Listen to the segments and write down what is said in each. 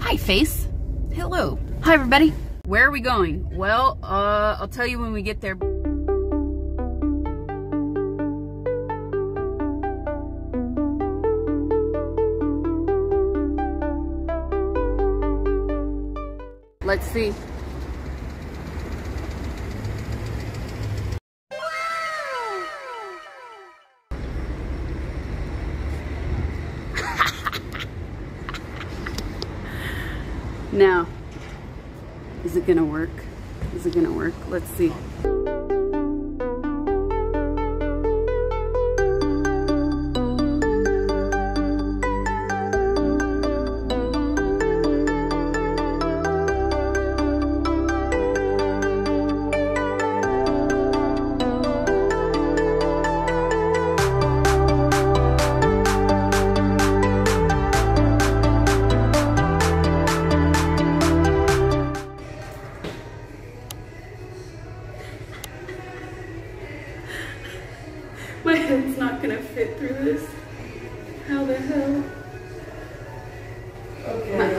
Hi, face. Hello. Hi, everybody. Where are we going? Well, uh, I'll tell you when we get there. Let's see. Is it gonna work? Is it gonna work? Let's see.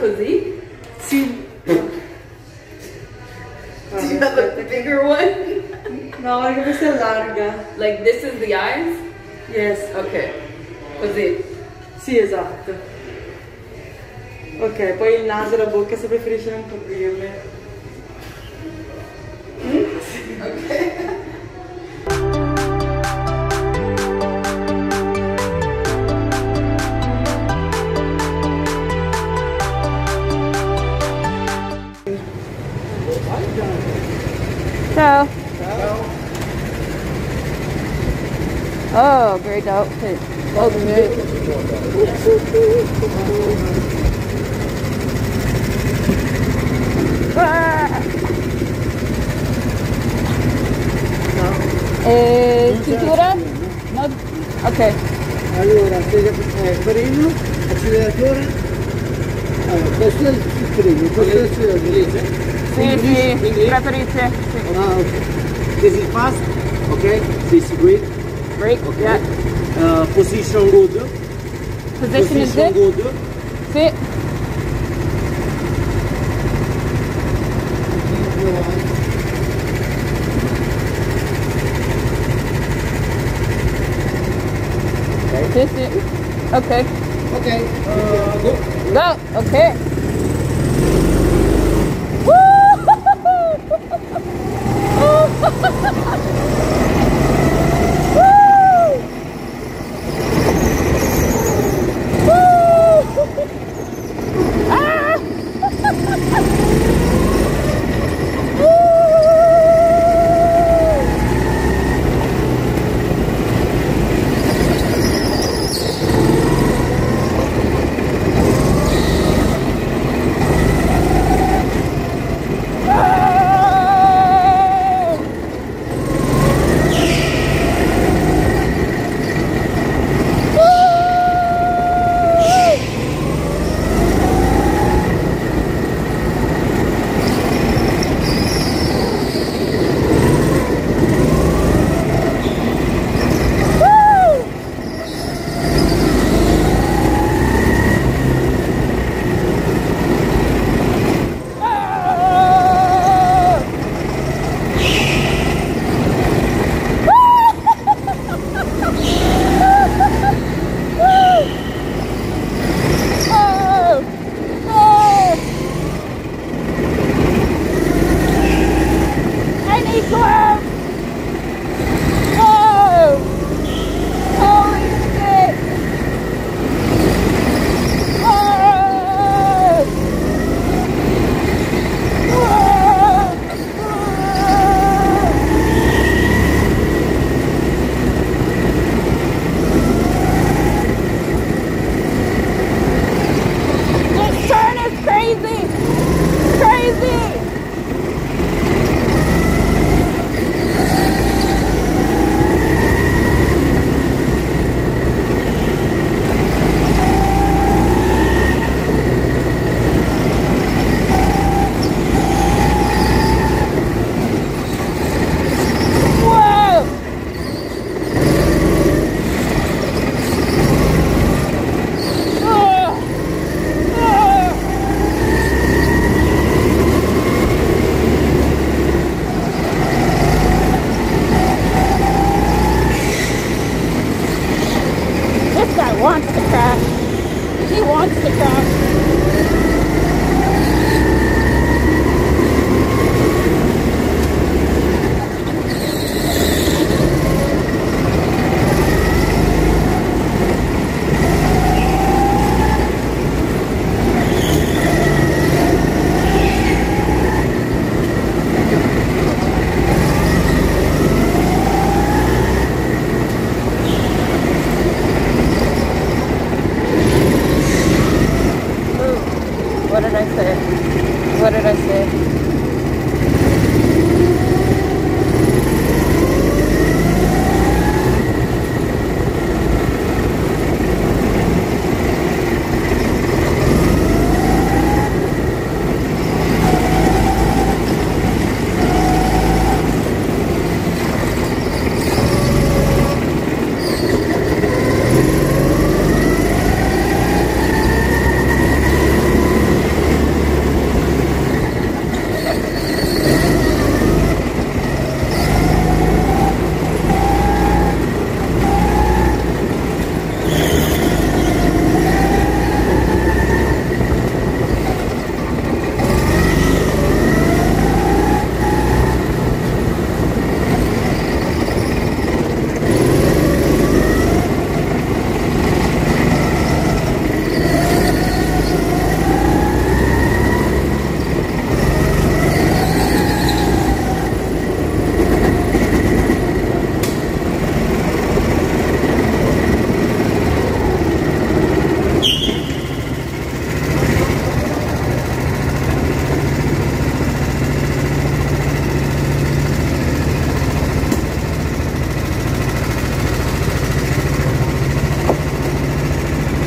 Così? Sì. Do you have a bigger one? No, I perché questa è larga. Like this is the eyes? Yes. Okay. Così. Sì, esatto. Ok, poi il naso e la bocca se preferisci non coprirle. Ciao. Great outfit. Okay. Ah! Eh, cintura? No? Ok. Allora, eh, freno, acceleratore. Allora, questo è il freno, questo è l'acceleratore. Sì, sì, preferite. Sì. Ah, ok. This is fast, ok? This is great, Great, ok? yeah. Uh, position good. Position, is good. good. Sit. Okay. Okay. Uh, go. Go. Okay. what did I say?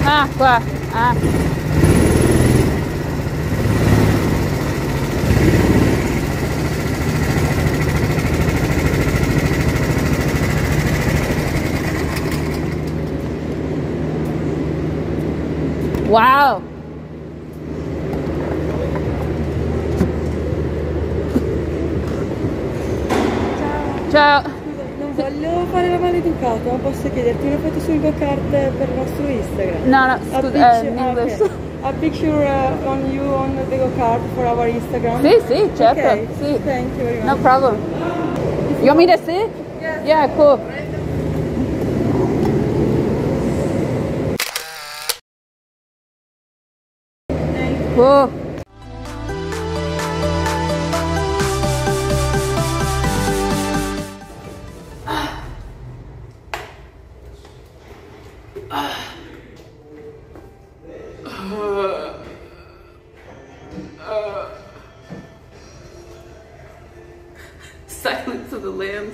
Qua. Ah. Wow. Ciao. Non voglio fare la maleducata, ma posso chiederti una foto sul go-kart per il nostro Instagram? No, no, A scusa, picture, eh, in ah, English. ok. A picture uh, on you on the go-kart for our Instagram? Sì, sì, certo, Okay, sì. Thank you very much. No problem. You want me to see? Yes. Yeah, cool. Cool. Silence of the Lambs.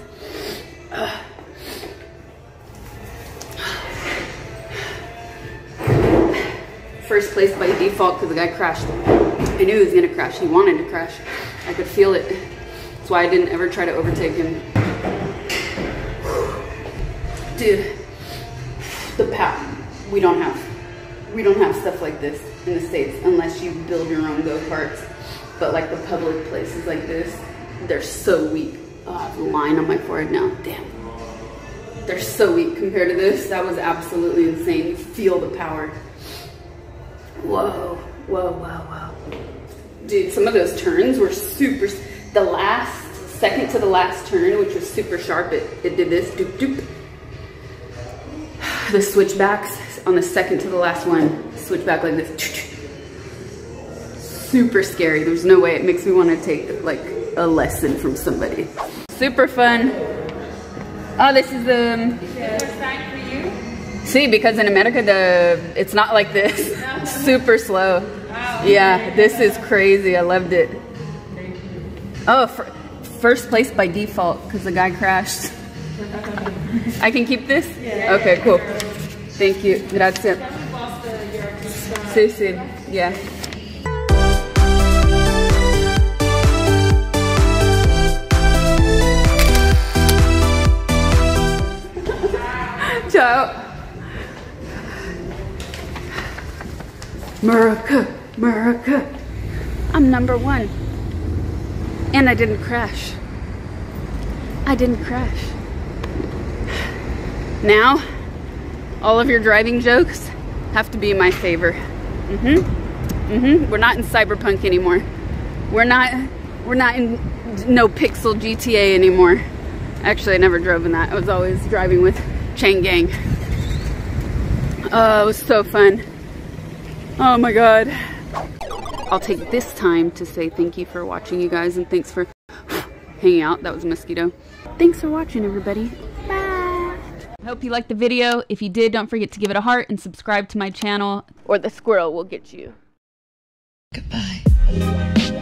First place by default because the guy crashed. I knew he was gonna crash. He wanted to crash. I could feel it. That's why I didn't ever try to overtake him. Dude, the power. We don't have. We don't have stuff like this in the States unless you build your own go-karts. But like the public places like this, they're so weak. Oh, I have a line on my forehead now. Damn. They're so weak compared to this. That was absolutely insane. You feel the power. Whoa, whoa, whoa, whoa. Dude, some of those turns were super, the last, second to the last turn, which was super sharp, it, it did this, doop, doop. The switchbacks on the second to the last one, switch back like this. Super scary. There's no way. It makes me want to take like a lesson from somebody. Super fun. Oh, this is um. See, because in America, the it's not like this. Super slow. Yeah, this is crazy. I loved it. Oh, fir- first place by default because the guy crashed. I can keep this? Okay, cool. Thank you. Grazie. Sì, sì. Yeah. Ciao. America, America. I'm number one. And I didn't crash. I didn't crash. Now, all of your driving jokes have to be in my favor. Mm-hmm. Mm-hmm. We're not in cyberpunk anymore. We're not we're not in NoPixel GTA anymore. Actually I never drove in that. I was always driving with Chang Gang. Oh, it was so fun. Oh my god. I'll take this time to say thank you for watching you guys and thanks for hanging out. That was a mosquito. Thanks for watching everybody. Bye. I hope you liked the video. If you did, don't forget to give it a heart and subscribe to my channel or the squirrel will get you. Goodbye.